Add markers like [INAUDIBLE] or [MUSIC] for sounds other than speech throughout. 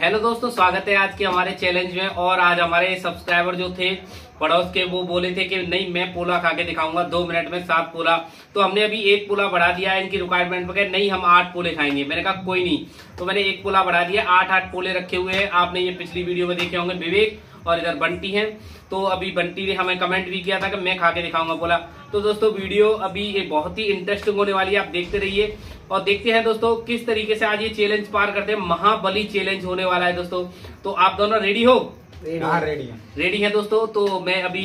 Hello दोस्तों, स्वागत है आज के हमारे चैलेंज में। और आज हमारे सब्सक्राइबर जो थे, पड़ोस के, वो बोले थे कि नहीं, मैं पोला खा के दिखाऊँगा, दो मिनट में सात पोला। तो हमने अभी एक पोला बढ़ा दिया है इनकी रिक्वायरमेंट पर नहीं, हम आठ पोले खाएँगे। मैंने कहा, कोई नहीं। तो मैंने एक पोला बढ़ा दिया आठ आठ पोले रखे हुए हैं। आपने ये पिछली वीडियो में देखे होंगे, विवेक और इधर बंटी है। तो अभी बंटी ने हमें कमेंट भी किया था कि मैं खा के दिखाऊँगा बोला तो दोस्तों वीडियो अभी ये बहुत ही इंटरेस्टिंग होने वाली है आप देखते रहिए और देखते हैं दोस्तों किस तरीके से आज ये चैलेंज पार करते हैं। महाबली चैलेंज होने वाला है दोस्तों। तो आप दोनों रेडी हो? हाँ रेडी रेडी है दोस्तों? तो मैं अभी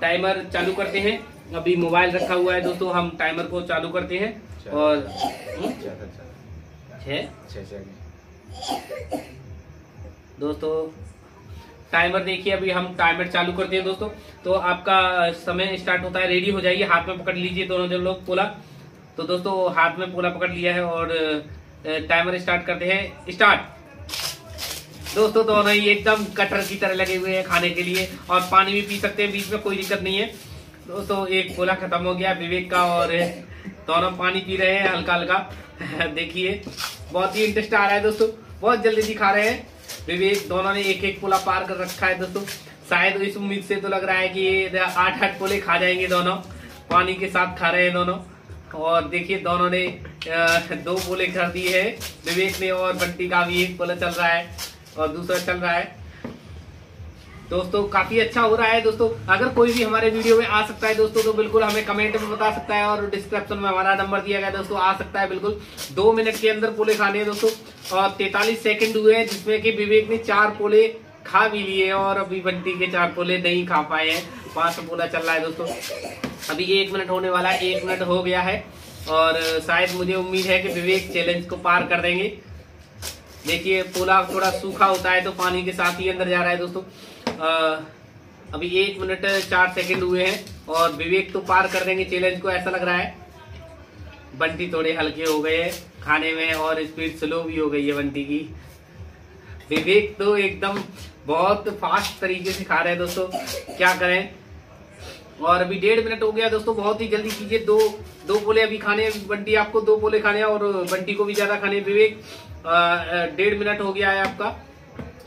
टाइमर चालू करते हैं। अभी मोबाइल रखा हुआ है दोस्तों हम टाइमर को चालू करते हैं और हम्म, छः। दोस्तों टाइमर देखिए, अभी हम टाइमर चालू करते हैं दोस्तों। तो आपका समय स्टार्ट होता है, रेडी हो जाइए, हाथ में पकड़ लीजिए दोनों जन लोग पोला। तो दोस्तों, हाथ में पोला पकड़ लिया है और टाइमर स्टार्ट करते हैं। स्टार्ट। दोस्तों दोनों ही एकदम कटर की तरह लगे हुए हैं खाने के लिए और पानी भी पी सकते हैं, बीच में कोई दिक्कत नहीं है। दोस्तों, एक पोला खत्म हो गया, विवेक का और दोनों पानी पी रहे हैं हल्का हल्का [LAUGHS] देखिए, बहुत ही इंटरेस्ट आ रहा है दोस्तों, बहुत जल्दी से खा रहे हैं। विवेक, दोनों ने एक एक पोला पार कर रखा है दोस्तों। शायद इस उम्मीद से तो लग रहा है कि ये आठ आठ पोले खा जाएँगे दोनों। पानी के साथ खा रहे हैं दोनों। और देखिए, दोनों ने दो पोले कर दिए है। विवेक ने और बंटी का भी एक पोला चल रहा है और दूसरा चल रहा है। दोस्तों, काफ़ी अच्छा हो रहा है दोस्तों। अगर कोई भी हमारे वीडियो में आ सकता है दोस्तों तो बिल्कुल हमें कमेंट में बता सकता है और डिस्क्रिप्शन में हमारा नंबर दिया गया दोस्तों, आ सकता है बिल्कुल। दो मिनट के अंदर पोले खाने हैं दोस्तों। और तैतालीस सेकंड हुए हैं, जिसमें कि विवेक ने चार पोले खा भी लिए और अभी बंटी के चार पोले नहीं खा पाए हैं। पाँच पोला चल रहा है दोस्तों। अभी एक मिनट होने वाला है, एक मिनट हो गया है। और शायद मुझे उम्मीद है कि विवेक चैलेंज को पार कर देंगे। देखिए, पोला थोड़ा सूखा होता है तो पानी के साथ ही अंदर जा रहा है दोस्तों। अभी एक मिनट चार सेकंड हुए हैं और विवेक तो पार कर देंगे चैलेंज को, ऐसा लग रहा है। बंटी थोड़े हल्के हो गए खाने में और स्पीड स्लो भी हो गई है बंटी की। विवेक तो एकदम बहुत फास्ट तरीके से खा रहे हैं दोस्तों। क्या करें? और अभी डेढ़ मिनट हो गया दोस्तों, बहुत ही जल्दी कीजिए। दो दो पोले अभी खाने, बंटी आपको दो पोले खाने और बंटी को भी ज़्यादा खाने विवेक डेढ़ मिनट हो गया है आपका।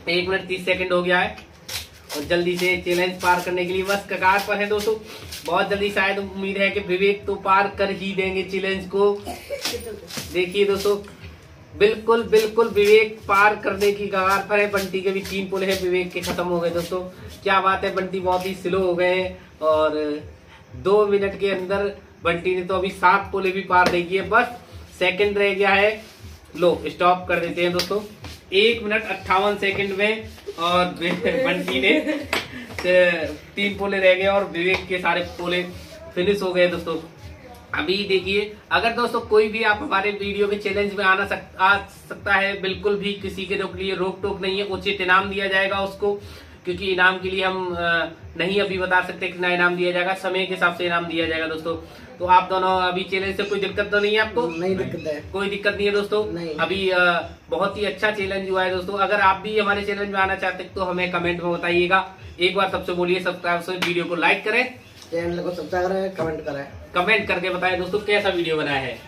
एक मिनट तीस सेकंड हो गया है। और जल्दी से चैलेंज पार करने के लिए बस कगार पर है दोस्तों। बहुत जल्दी शायद उम्मीद है कि विवेक तो पार कर ही देंगे चैलेंज को। देखिए दोस्तों, बिल्कुल बिल्कुल विवेक पार करने की कगार पर है। बंटी के भी तीन पुल है, विवेक के खत्म हो गए दोस्तों। क्या बात है, बंटी बहुत ही स्लो हो गए हैं। और दो मिनट के अंदर बंटी ने तो अभी सात पोले भी पार नहीं किए। बस सेकंड रह गया है। लो स्टॉप कर देते हैं दोस्तों। एक मिनट अट्ठावन सेकंड में और बंटी ने तीन पोले रह गए और विवेक के सारे पोले फिनिश हो गए दोस्तों। अभी देखिए अगर दोस्तों कोई भी आप हमारे वीडियो के चैलेंज में आना सक, आ सकता है बिल्कुल भी किसी के लिए रोक टोक नहीं है उचित इनाम दिया जाएगा उसको। क्योंकि इनाम के लिए हम नहीं अभी बता सकते कितना इनाम दिया जाएगा। समय के हिसाब से इनाम दिया जाएगा दोस्तों। तो आप दोनों अभी चैलेंज से कोई दिक्कत तो नहीं है आपको? नहीं दिक्कत है। कोई दिक्कत नहीं है दोस्तों? नहीं। अभी बहुत ही अच्छा चैलेंज हुआ है दोस्तों। अगर आप भी हमारे चैलेंज में आना चाहते तो हमें कमेंट में बताइएगा। एक बार सबसे बोलिए सब्सक्राइब से वीडियो को लाइक करें। चैनल को सब्सक्राइब करें कमेंट करें। कमेंट करके बताएँ दोस्तों कैसा वीडियो बनाया है।